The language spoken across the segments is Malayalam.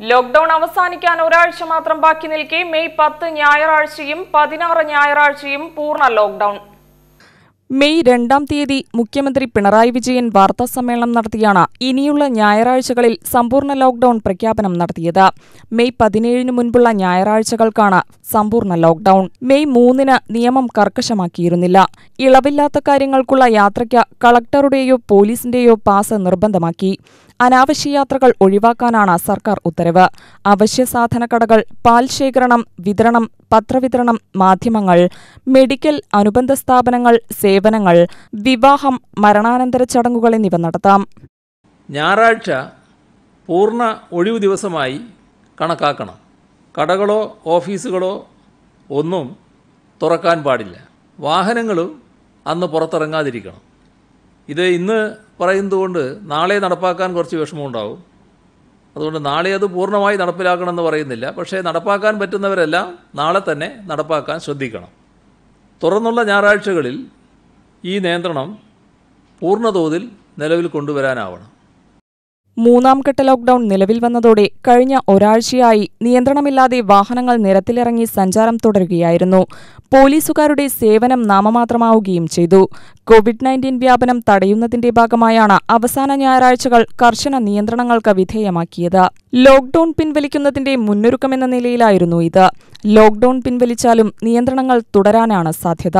ലോക്ഡൌൺ അവസാനിക്കാൻ ഒരാഴ്ച മാത്രം ബാക്കി നിൽക്കെ മെയ് പത്ത് ഞായറാഴ്ചയും പതിനാറ് ഞായറാഴ്ചയും പൂർണ ലോക്ഡൌൺ മെയ് രണ്ടാം തീയതി മുഖ്യമന്ത്രി പിണറായി വിജയൻ വാർത്താ സമ്മേളനം നടത്തിയാണ് ഇനിയുള്ള ഞായറാഴ്ചകളിൽ സമ്പൂർണ ലോക്ഡൌൺ പ്രഖ്യാപനം നടത്തിയത്. മെയ് പതിനേഴിന് മുൻപുള്ള ഞായറാഴ്ചകൾക്കാണ് സമ്പൂർണ ലോക്ഡൌൺ മെയ് മൂന്നിന് നിയമം കർക്കശമാക്കിയിരുന്നില്ല. ഇളവില്ലാത്ത കാര്യങ്ങൾക്കുള്ള യാത്രയ്ക്ക് കളക്ടറുടെയോ പോലീസിന്റെയോ പാസ് നിർബന്ധമാക്കി. അനാവശ്യ യാത്രകൾ ഒഴിവാക്കാനാണ് സർക്കാർ ഉത്തരവ്. അവശ്യ സാധനക്കടകൾ കടകൾ പാൽ ശേഖരണം വിതരണം പത്രവിതരണം മാധ്യമങ്ങൾ മെഡിക്കൽ അനുബന്ധ സ്ഥാപനങ്ങൾ സേവനങ്ങൾ വിവാഹം മരണാനന്തര ചടങ്ങുകൾ എന്നിവ നടത്താം. ഞായറാഴ്ച പൂർണ ഒഴിവു ദിവസമായി കണക്കാക്കണം. കടകളോ ഓഫീസുകളോ ഒന്നും തുറക്കാൻ പാടില്ല. വാഹനങ്ങളും അന്ന് പുറത്തിറങ്ങാതിരിക്കണം. ഇത് ഇന്ന് പറയുന്നതുകൊണ്ട് നാളെ നടപ്പാക്കാൻ കുറച്ച് വിഷമമുണ്ടാവും. അതുകൊണ്ട് നാളെ അത് പൂർണമായി നടപ്പിലാക്കണമെന്ന് പറയുന്നില്ല. പക്ഷേ നടപ്പാക്കാൻ പറ്റുന്നവരെല്ലാം നാളെ തന്നെ നടപ്പാക്കാൻ ശ്രദ്ധിക്കണം. തുറന്നുള്ള ഞായറാഴ്ചകളിൽ ഈ നിയന്ത്രണം പൂർണതോതിൽ നിലവിൽ കൊണ്ടുവരാനാവണം. മൂന്നാം ഘട്ട ലോക്ഡൌൺ നിലവിൽ വന്നതോടെ കഴിഞ്ഞ ഒരാഴ്ചയായി നിയന്ത്രണമില്ലാതെ വാഹനങ്ങൾ നിരത്തിലിറങ്ങി സഞ്ചാരം തുടരുകയായിരുന്നു. പോലീസുകാരുടെ സേവനം നാമമാത്രമാവുകയും ചെയ്തു. കോവിഡ് നയന്റീൻ വ്യാപനം തടയുന്നതിന്റെ ഭാഗമായാണ് അവസാന ഞായറാഴ്ചകൾ കർശന നിയന്ത്രണങ്ങൾക്ക് വിധേയമാക്കിയത്. ലോക്ഡൌൺ പിൻവലിക്കുന്നതിന്റെ മുന്നൊരുക്കമെന്ന നിലയിലായിരുന്നു ഇത്. ലോക്ഡൌൺ പിൻവലിച്ചാലും നിയന്ത്രണങ്ങൾ തുടരാനാണ് സാധ്യത.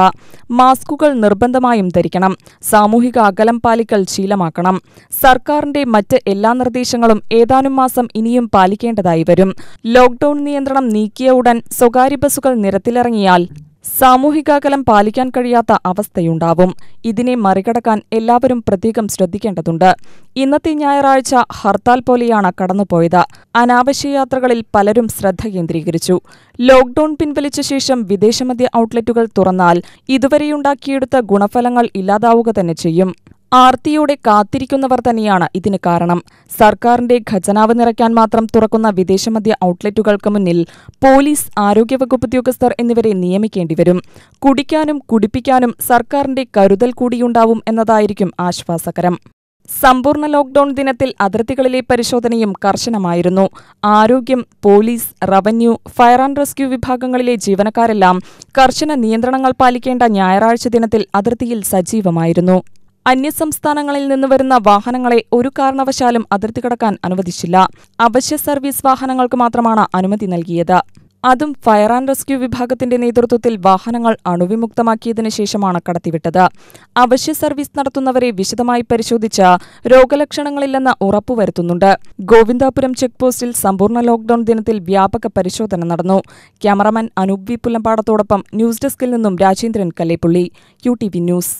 മാസ്കുകൾ നിർബന്ധമായും ധരിക്കണം. സാമൂഹിക അകലം പാലിക്കൽ ശീലമാക്കണം. സർക്കാരിന്റെ മറ്റ് എല്ലാ നിർദ്ദേശങ്ങളും ഏതാനും മാസം ഇനിയും പാലിക്കേണ്ടതായി വരും. ലോക്ഡൌൺ നിയന്ത്രണം നീക്കിയ ഉടൻ സ്വകാര്യ ബസ്സുകൾ നിരത്തിലിറങ്ങിയാൽ സാമൂഹികാകലം പാലിക്കാൻ കഴിയാത്ത അവസ്ഥയുണ്ടാവും. ഇതിനെ മറികടക്കാൻ എല്ലാവരും പ്രത്യേകം ശ്രദ്ധിക്കേണ്ടതുണ്ട്. ഇന്നത്തെ ഞായറാഴ്ച ഹർത്താൽ പോലെയാണ് കടന്നുപോയത്. അനാവശ്യ യാത്രകളിൽ പലരും ശ്രദ്ധ കേന്ദ്രീകരിച്ചു. ലോക്ഡൌൺ പിൻവലിച്ച ശേഷം വിദേശമദ്യ ഔട്ട്ലെറ്റുകൾ തുറന്നാൽ ഇതുവരെയുണ്ടാക്കിയെടുത്ത ഗുണഫലങ്ങൾ ഇല്ലാതാവുക തന്നെ ചെയ്യും. ആർത്തിയോടെ കാത്തിരിക്കുന്നവർ തന്നെയാണ് ഇതിന് കാരണം. സർക്കാരിന്റെ ഖജനാവ് നിറയ്ക്കാൻ മാത്രം തുറക്കുന്ന വിദേശമദ്യ ഔട്ട്ലെറ്റുകൾക്ക് മുന്നിൽ പോലീസ് ആരോഗ്യവകുപ്പ് ഉദ്യോഗസ്ഥർ എന്നിവരെ നിയമിക്കേണ്ടി വരും. കുടിക്കാനും കുടിപ്പിക്കാനും സർക്കാരിന്റെ കരുതൽ കൂടിയുണ്ടാവും എന്നതായിരിക്കും ആശ്വാസകരം. സമ്പൂർണ ലോക്ഡൌൺ ദിനത്തിൽ അതിർത്തികളിലെ പരിശോധനയും കർശനമായിരുന്നു. ആരോഗ്യം police revenue fire and rescue വിഭാഗങ്ങളിലെ ജീവനക്കാരെല്ലാം കർശന നിയന്ത്രണങ്ങൾ പാലിക്കേണ്ട ഞായറാഴ്ച ദിനത്തിൽ അതിർത്തിയിൽ സജീവമായിരുന്നു. അന്യസംസ്ഥാനങ്ങളിൽ നിന്ന് വരുന്ന വാഹനങ്ങളെ ഒരു കാരണവശാലും അതിർത്തി കടക്കാൻ അനുവദിച്ചില്ല. അവശ്യ സർവീസ് വാഹനങ്ങൾക്ക് മാത്രമാണ് അനുമതി നൽകിയത്. അതും ഫയർ ആൻഡ് റെസ്ക്യൂ വിഭാഗത്തിന്റെ നേതൃത്വത്തിൽ വാഹനങ്ങൾ അണുവിമുക്തമാക്കിയതിനു ശേഷമാണ് കടത്തിവിട്ടത്. അവശ്യ സർവീസ് നടത്തുന്നവരെ വിശദമായി പരിശോധിച്ച് രോഗലക്ഷണങ്ങളില്ലെന്ന് ഉറപ്പുവരുത്തുന്നുണ്ട് ഗോവിന്ദാപുരം ചെക്ക് പോസ്റ്റിൽ സമ്പൂർണ ലോക്ഡൌൺ ദിനത്തിൽ വ്യാപക പരിശോധന നടന്നു. Cameraman Anoop V. പുല്ലമ്പാടത്തോടൊപ്പം ന്യൂസ് ഡെസ്കിൽ നിന്നും Rajendran Kallepully U T V news.